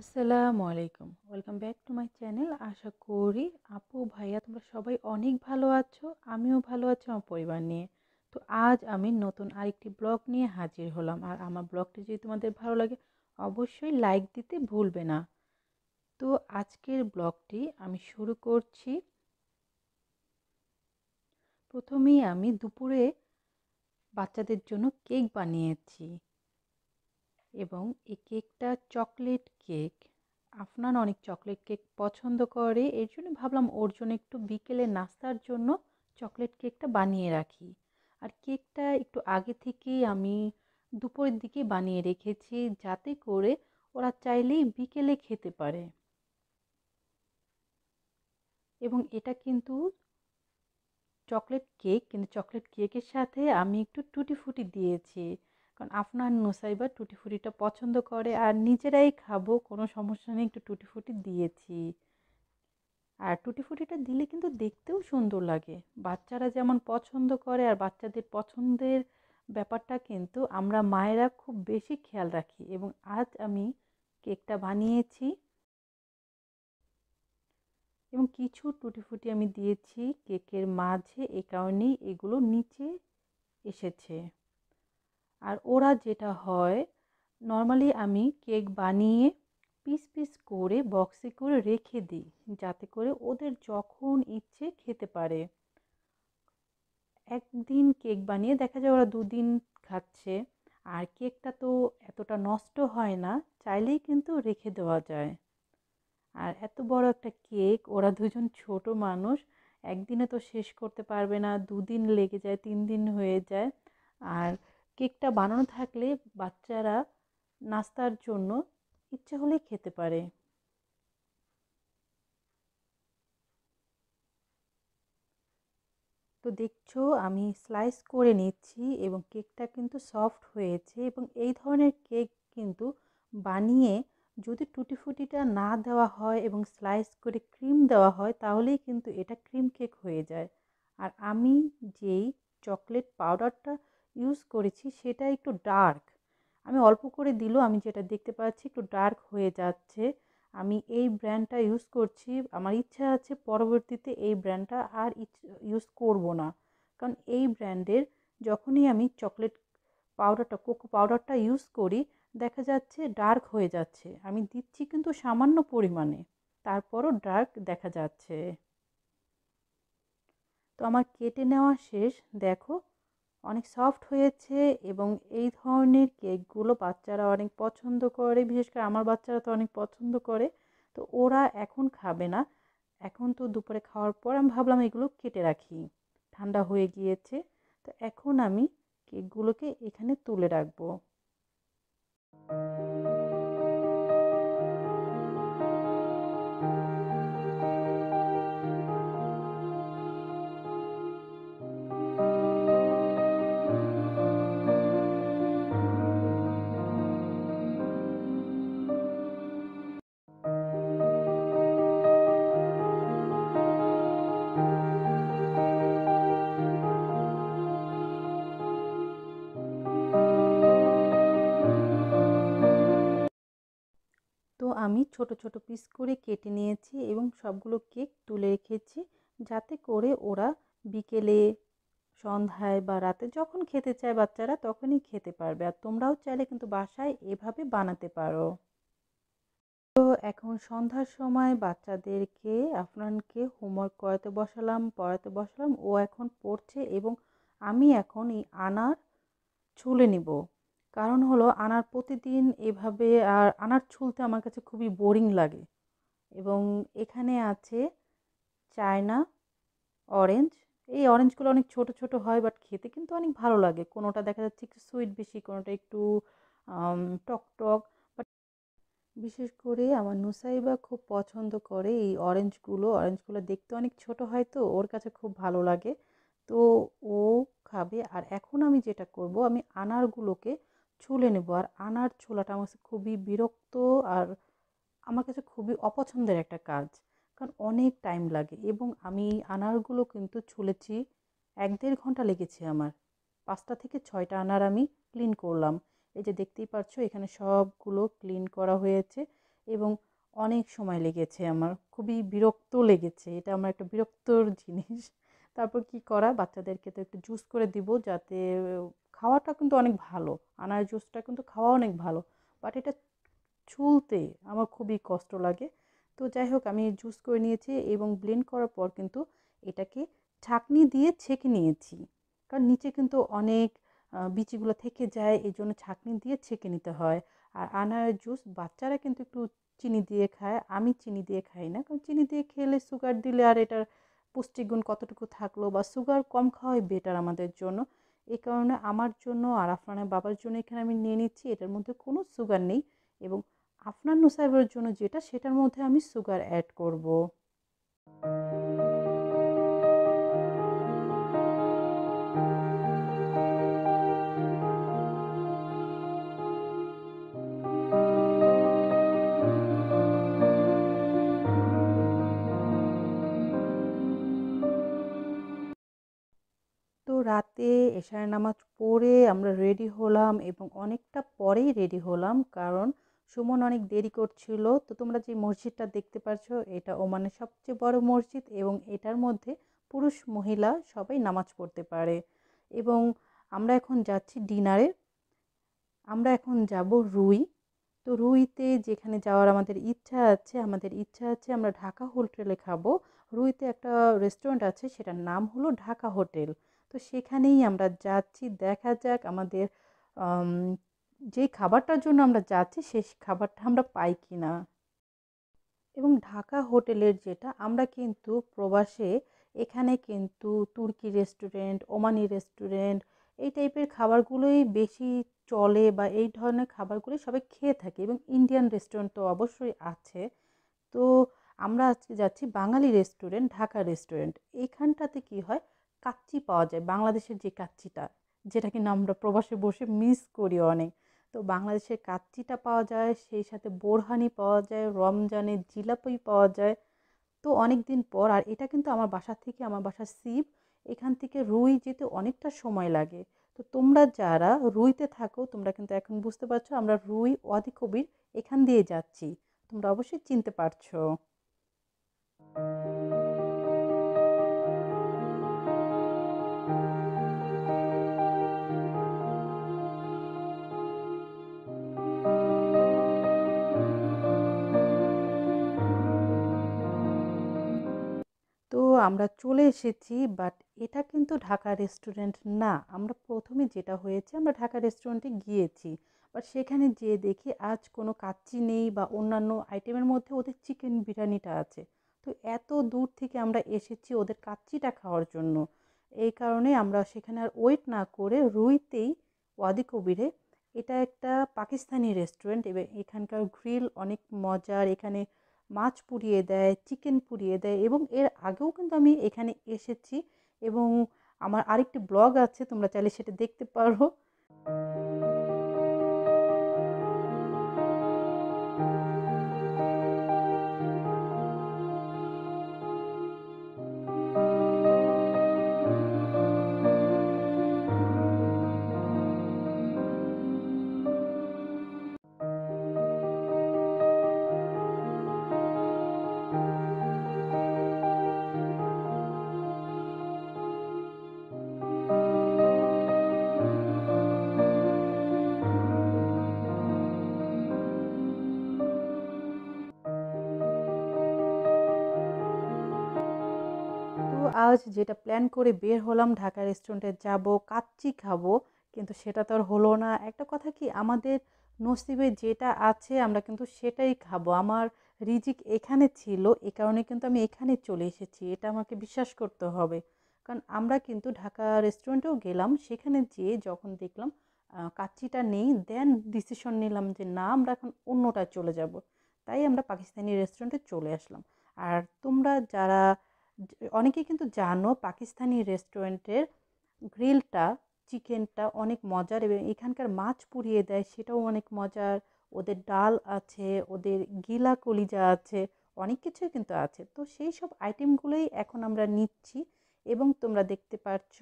আসসালামু আলাইকুম। Welcome back to my channel আশা করি আপু, ভাইয়া, তোমরা সবাই অনেক ভালো আছো, আমিও ভালো আছি আমার পরিবার নিয়ে। তো আজ আমি নতুন আরেকটি ব্লগ নিয়ে হাজির হলাম। আর আমার ব্লগটি যদি তোমাদের ভালো লাগে, অবশ্যই লাইক দিতে ভুলবে না। তো আজকের ব্লগটি আমি শুরু করছি। প্রথমেই আমি দুপুরে বাচ্চাদের জন্য কেক বানিয়েছি। এবং এই কেকটা চকলেট কেক, আফনান অনেক চকলেট কেক পছন্দ করে। এর জন্য ভাবলাম ওর জন্য একটু বিকেলে নাস্তার জন্য চকলেট কেকটা বানিয়ে রাখি। আর কেকটা একটু আগে থেকেই আমি দুপুরের দিকে বানিয়ে রেখেছি যাতে করে ওরা চাইলেই বিকেলে খেতে পারে। এবং এটা কিন্তু চকলেট কেক, কিন্তু চকলেট কেকের সাথে আমি একটু টুটি ফুটি দিয়েছি। কারণ আপনার নোসাইবা টুটি ফুটিটা পছন্দ করে আর নিজেরাই খাব, কোনো সমস্যা নেই, একটু টুটি ফুটি দিয়েছি। আর টুটি ফুটিটা দিলে কিন্তু দেখতেও সুন্দর লাগে। বাচ্চারা যেমন পছন্দ করে আর বাচ্চাদের পছন্দের ব্যাপারটা কিন্তু আমরা মায়েরা খুব বেশি খেয়াল রাখি এবং আজ আমি কেকটা বানিয়েছি এবং কিছু টুটি ফুটি আমি দিয়েছি। কেকের মাঝে এ কারণেই এগুলো নিচে এসেছে। আর ওরা যেটা হয় নর্মালি আমি কেক বানিয়ে পিস পিস করে বক্সে করে রেখে দিই, যাতে করে ওদের যখন ইচ্ছে খেতে পারে। একদিন কেক বানিয়ে দেখা যায় ওরা দুদিন খাচ্ছে, আর কেকটা তো এতটা নষ্ট হয় না, চাইলেই কিন্তু রেখে দেওয়া যায়। আর এত বড় একটা কেক ওরা দুজন ছোট মানুষ, একদিনে তো শেষ করতে পারবে না, দুদিন লেগে যায়, তিন দিন হয়ে যায়। আর কেকটা বানানো থাকলে বাচ্চারা নাস্তার জন্য ইচ্ছে হলে খেতে পারে। তো দেখছ, আমি স্লাইস করে নিচ্ছি এবং কেকটা কিন্তু সফট হয়েছে এবং এই ধরনের কেক কিন্তু বানিয়ে যদি টুটি ফুটিটা না দেওয়া হয় এবং স্লাইস করে ক্রিম দেওয়া হয়, তাহলেই কিন্তু এটা ক্রিম কেক হয়ে যায়। আর আমি যেই চকলেট পাউডারটা ইউজ করেছি সেটা একটু ডার্ক আমি অল্প করে দিলেও আমি যেটা দেখতে পাচ্ছি একটু ডার্ক হয়ে যাচ্ছে। আমি এই ব্র্যান্ডটা ইউজ করছি। আমার ইচ্ছা আছে পরবর্তীতে এই ব্র্যান্ডটা আর ইউজ করব না। কারণ এই ব্র্যান্ডের যখনই আমি চকলেট পাউডারটা কোকো পাউডারটা ইউজ করি, দেখা যাচ্ছে ডার্ক হয়ে যাচ্ছে। আমি দিচ্ছি কিন্তু সামান্য পরিমাণে। তারপরও ডার্ক দেখা যাচ্ছে। তো আমার কেটে নেওয়া শেষ। দেখো অনেক সফট হয়েছে এবং এই ধরনের কেকগুলো বাচ্চারা অনেক পছন্দ করে, বিশেষ করে আমার বাচ্চারা তো অনেক পছন্দ করে। তো ওরা এখন খাবে না। এখন তো দুপুরে খাওয়ার পর আমি ভাবলাম এগুলো কেটে রাখি। ঠান্ডা হয়ে গিয়েছে। তো এখন আমি কেকগুলোকে এখানে তুলে রাখব। ছোট ছোট পিস করে কেটে নিয়েছি এবং সবগুলো কেক তুলে রেখেছি যাতে করে ওরা বিকেলে, সন্ধ্যায় বা রাতে যখন খেতে চায় বাচ্চারা তখনই খেতে পারবে। আর তোমরাও চাইলে কিন্তু বাসায় এভাবে বানাতে পারো। তো এখন সন্ধ্যার সময় বাচ্চাদেরকে, আফরানকে হোমওয়ার্ক করাতে বসালাম, পড়াতে বসালাম। ও এখন পড়ছে এবং আমি এখন এই আনার ছুলে নিব। কারণ হলো আনার প্রতিদিন এভাবে আর আনার ছুলতে আমার কাছে খুবই বোরিং লাগে। এবং এখানে আছে চায়না, অরেঞ্জ। এই অরেঞ্জগুলো অনেক ছোট ছোট হয়, বাট খেতে কিন্তু অনেক ভালো লাগে। কোনোটা দেখা যাচ্ছে একটু সুইট বেশি, কোনোটা একটু টক টক। বাট বিশেষ করে আমার নুসাইবা খুব পছন্দ করে এই অরেঞ্জগুলো। অরেঞ্জগুলো দেখতে অনেক ছোট হয় তো, ওর কাছে খুব ভালো লাগে। তো ও খাবে। আর এখন আমি যেটা করব, আমি আনারগুলোকে ছুলে নেব। আর আনার ছোলাটা আমার কাছে খুবই বিরক্ত আর আমার কাছে খুবই অপছন্দের একটা কাজ। কারণ অনেক টাইম লাগে এবং আমি আনারগুলো কিন্তু ছুলেছি, এক দেড় ঘণ্টা লেগেছে আমার। পাঁচটা থেকে ছয়টা আনার আমি ক্লিন করলাম। এই যে দেখতেই পাচ্ছ, এখানে সবগুলো ক্লিন করা হয়েছে এবং অনেক সময় লেগেছে আমার। খুবই বিরক্ত লেগেছে, এটা আমার একটা বিরক্তর জিনিস। তারপর কি করা? বাচ্চাদেরকে তো একটু জুস করে দিব যাতে খাওয়াটা কিন্তু অনেক ভালো। আনার জুসটা কিন্তু খাওয়া অনেক ভালো। বাট এটা ছুলতে আমার খুবই কষ্ট লাগে। তো যাই হোক, আমি জুস করে নিয়েছি এবং ব্লেন্ড করার পর কিন্তু এটাকে ছাঁকনি দিয়ে ছেঁকে নিয়েছি। কারণ নিচে কিন্তু অনেক বিচিগুলো থেকে যায় এই জন্য ছাঁকনি দিয়ে ছেঁকে নিতে হয়। আর আনার জুস বাচ্চারা কিন্তু একটু চিনি দিয়ে খায়, আমি চিনি দিয়ে খাই না। কারণ চিনি দিয়ে খেলে সুগার দিলে আর এটার পুষ্টিগুণ কতটুকু থাকল বা সুগার কম খাওয়াই বেটার আমাদের জন্য। এই কারণে আমার জন্য আর আফরানের বাবার জন্য এখানে আমি নিয়ে নিচ্ছি, এটার মধ্যে কোনো সুগার নেই এবং আফনান নুসাইবের জন্য যেটা, সেটার মধ্যে আমি সুগার অ্যাড করব। এশার নামাজ পড়ে আমরা রেডি হলাম এবং অনেকটা পরেই রেডি হলাম কারণ সুমন অনেক দেরি করছিল। তো তোমরা যে মসজিদটা দেখতে পাচ্ছ এটা ওমানের সবচেয়ে বড় মসজিদ এবং এটার মধ্যে পুরুষ মহিলা সবাই নামাজ পড়তে পারে। এবং আমরা এখন যাচ্ছি ডিনারে। আমরা এখন যাব রুই। তো রুইতে যেখানে যাওয়ার আমাদের ইচ্ছা আছে, আমাদের ইচ্ছা আছে আমরা ঢাকা হোটেলে খাব। রুইতে একটা রেস্টুরেন্ট আছে, সেটার নাম হলো ঢাকা হোটেল। তো সেখানেই আমরা যাচ্ছি। দেখা যাক আমাদের যেই খাবারটার জন্য আমরা যাচ্ছি সেই খাবারটা আমরা পাই কি না এবং ঢাকা হোটেলের যেটা, আমরা কিন্তু প্রবাসে এখানে কিন্তু তুর্কি রেস্টুরেন্ট, ওমানি রেস্টুরেন্ট, এই টাইপের খাবারগুলোই বেশি চলে বা এই ধরনের খাবারগুলোই সবাই খেয়ে থাকে এবং ইন্ডিয়ান রেস্টুরেন্ট তো অবশ্যই আছে। তো আমরা আজকে যাচ্ছি বাঙালি রেস্টুরেন্ট, ঢাকা রেস্টুরেন্ট। এইখানটাতে কি হয় কাচ্চি পাওয়া যায়, বাংলাদেশের যে কাচ্চিটা, যেটা কিনা আমরা প্রবাসে বসে মিস করি অনেক। তো বাংলাদেশের কাচ্চিটা পাওয়া যায়, সেই সাথে বোরহানি পাওয়া যায় রমজানের জিলাপি পাওয়া যায়। তো অনেক দিন পর, আর এটা কিন্তু আমার বাসা থেকে, আমার বাসা সিপ, এখান থেকে রুই যেতে অনেকটা সময় লাগে। তো তোমরা যারা রুইতে থাকো, তোমরা কিন্তু এখন বুঝতে পারছ, আমরা রুই ওয়াদি কবির এখান দিয়ে যাচ্ছি। তোমরা অবশ্যই চিনতে পারছ। আমরা চলে এসেছি বাট এটা কিন্তু ঢাকা রেস্টুরেন্ট না। আমরা প্রথমে যেটা হয়েছে, আমরা ঢাকা রেস্টুরেন্টে গিয়েছি। বাট সেখানে যেয়ে দেখি আজ কোনো কাচ্চি নেই বা অন্যান্য আইটেমের মধ্যে ওদের চিকেন বিরিয়ানিটা আছে। তো এত দূর থেকে আমরা এসেছি ওদের কাচ্চিটা খাওয়ার জন্য। এই কারণে আমরা সেখানে আর ওয়েট না করে রুইতেই ওয়াদি কবিরে, এটা একটা পাকিস্তানি রেস্টুরেন্ট এবং এখানকার গ্রিল অনেক মজার, এখানে মাছ পুড়িয়ে দেয় চিকেন পুড়িয়ে দেয় এবং এর আগেও কিন্তু আমি এখানে এসেছি এবং আমার আরেকটি ব্লগ আছে, তোমরা চাইলে সেটা দেখতে পারো। আজ যেটা প্ল্যান করে বের হলাম ঢাকা রেস্টুরেন্টে যাব, কাচ্চি খাব, কিন্তু সেটা তো আর হলো না। একটা কথা কি, আমাদের নসিবে যেটা আছে আমরা কিন্তু সেটাই খাব। আমার রিজিক এখানে ছিল, এ কারণে কিন্তু আমি এখানে চলে এসেছি, এটা আমাকে বিশ্বাস করতে হবে। কারণ আমরা কিন্তু ঢাকা রেস্টুরেন্টেও গেলাম, সেখানে যেয়ে যখন দেখলাম কাচ্চিটা নেই দেন ডিসিশন নিলাম যে না, আমরা এখন অন্যটা চলে যাব। তাই আমরা পাকিস্তানি রেস্টুরেন্টে চলে আসলাম। আর তোমরা যারা অনেকেই কিন্তু জানো পাকিস্তানি রেস্টুরেন্টের গ্রিলটা, চিকেনটা অনেক মজার এবং এখানকার মাছ পুড়িয়ে দেয়, সেটাও অনেক মজার। ওদের ডাল আছে, ওদের গিলা কলিজা আছে, অনেক কিছুই কিন্তু আছে। তো সেই সব আইটেমগুলোই এখন আমরা নিচ্ছি এবং তোমরা দেখতে পাচ্ছ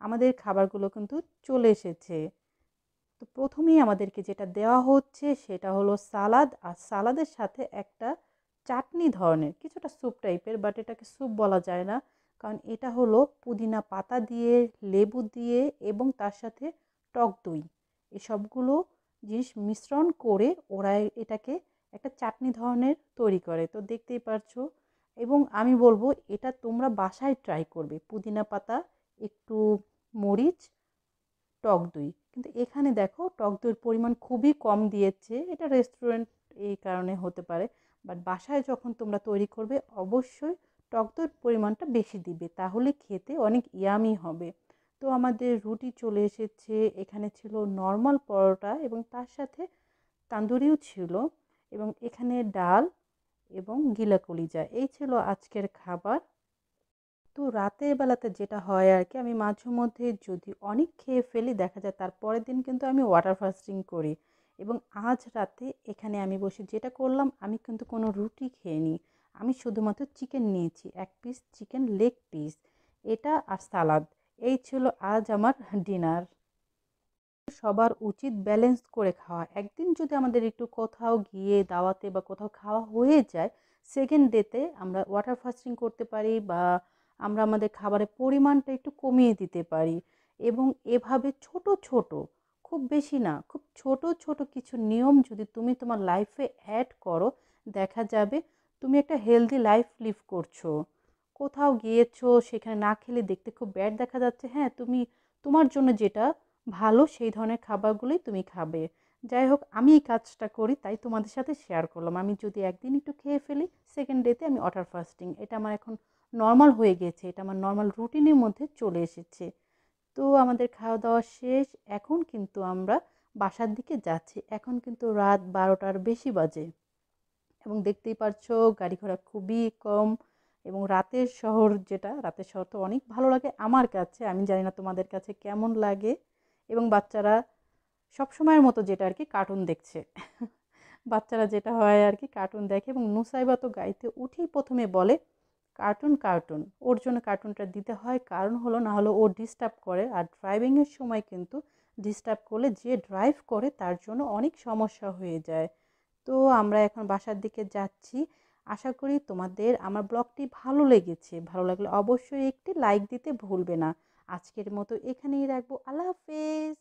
আমাদের খাবারগুলো কিন্তু চলে এসেছে। তো প্রথমেই আমাদেরকে যেটা দেওয়া হচ্ছে সেটা হলো সালাদ, আর সালাদের সাথে একটা চাটনি ধরনের, কিছুটা স্যুপ টাইপের বাট এটাকে স্যুপ বলা যায় না। কারণ এটা হলো পুদিনা পাতা দিয়ে, লেবু দিয়ে এবং তার সাথে টক দই। এসবগুলো জিনিস মিশ্রণ করে ওরা এটাকে একটা চাটনি ধরনের তৈরি করে, তো দেখতেই পারছ। এবং আমি বলব, এটা তোমরা বাসায় ট্রাই করবে। পুদিনা পাতা, একটু মরিচ, টক দই। কিন্তু এখানে দেখো, টক দইয়ের পরিমাণ খুবই কম দিয়েছে। এটা রেস্টুরেন্ট এই কারণে হতে পারে। বাট বাসায় যখন তোমরা তৈরি করবে, অবশ্যই টক দইয়ের পরিমাণটা বেশি দিবে। তাহলে খেতে অনেক ইয়ামি হবে। তো আমাদের রুটি চলে এসেছে। এখানে ছিল নর্মাল পরোটা এবং তার সাথে তান্দুরিও ছিল এবং এখানে ডাল এবং গিলা কলিজা এই ছিল আজকের খাবার। তো রাতের বেলাতে যেটা হয় আর কি, আমি মাঝে মধ্যে যদি অনেক খেয়ে ফেলি, দেখা যায় তার পরের দিন কিন্তু আমি ওয়াটার ফাস্টিং করি। এবং আজ রাতে এখানে আমি বসে যেটা করলাম, আমি কিন্তু কোনো রুটি খেয়ে আমি শুধুমাত্র চিকেন নিয়েছি, এক পিস চিকেন লেগ পিস এটা আর সালাদ এই ছিল আজ আমার ডিনার সবার উচিত ব্যালেন্স করে খাওয়া। একদিন যদি আমাদের একটু কোথাও গিয়ে দাওয়াতে বা কোথাও খাওয়া হয়ে যায় সেকেন্ড ডেতে আমরা ওয়াটার ফাস্টিং করতে পারি বা আমরা আমাদের খাবারের পরিমাণটা একটু কমিয়ে দিতে পারি। এবং এভাবে ছোট ছোট খুব বেশি না। খুব ছোট ছোট কিছু নিয়ম যদি তুমি তোমার লাইফে অ্যাড করো, দেখা যাবে তুমি একটা হেলদি লাইফ লিভ করছ। কোথাও গিয়েছো, সেখানে না খেলে দেখতে খুব ব্যাড দেখা যাচ্ছে হ্যাঁ তুমি, তোমার জন্য যেটা ভালো সেই ধরনের খাবারগুলোই তুমি খাবে। যাই হোক, আমি এই কাজটা করি, তাই তোমাদের সাথে শেয়ার করলাম। আমি যদি একদিন একটু খেয়ে ফেলি সেকেন্ড ডেতে আমি ওয়াটার ফাস্টিং এটা আমার এখন নর্মাল হয়ে গেছে, এটা আমার নর্মাল রুটিনের মধ্যে চলে এসেছে। তো আমাদের খাওয়া দাওয়া শেষ। এখন কিন্তু আমরা বাসার দিকে যাচ্ছি। এখন কিন্তু রাত বারোটার বেশি বাজে। এবং দেখতেই পারছ, গাড়ি ঘোড়া খুবই কম এবং রাতের শহর যেটা, রাতের শহর তো অনেক ভালো লাগে আমার কাছে। আমি জানি না তোমাদের কাছে কেমন লাগে। এবং বাচ্চারা সব সময়ের মতো যেটা আর কি কার্টুন দেখছে। বাচ্চারা যেটা হয় আর কি কার্টুন দেখে এবং নুসাইবা তো গাড়িতে উঠেই প্রথমে বলে কার্টুন কার্টুন। ওর জন্য কার্টুনটা দিতে হয়। কারণ হলো, না হলো ও ডিস্টার্ব করে। আর ড্রাইভিংয়ের সময় কিন্তু ডিস্টার্ব করলে যে ড্রাইভ করে, তার জন্য অনেক সমস্যা হয়ে যায়। তো আমরা এখন বাসার দিকে যাচ্ছি। আশা করি তোমাদের আমার ব্লগটি ভালো লেগেছে। ভালো লাগলে অবশ্যই একটি লাইক দিতে ভুলবে না। আজকের মতো এখানেই রাখব। আল্লাহ হাফেজ!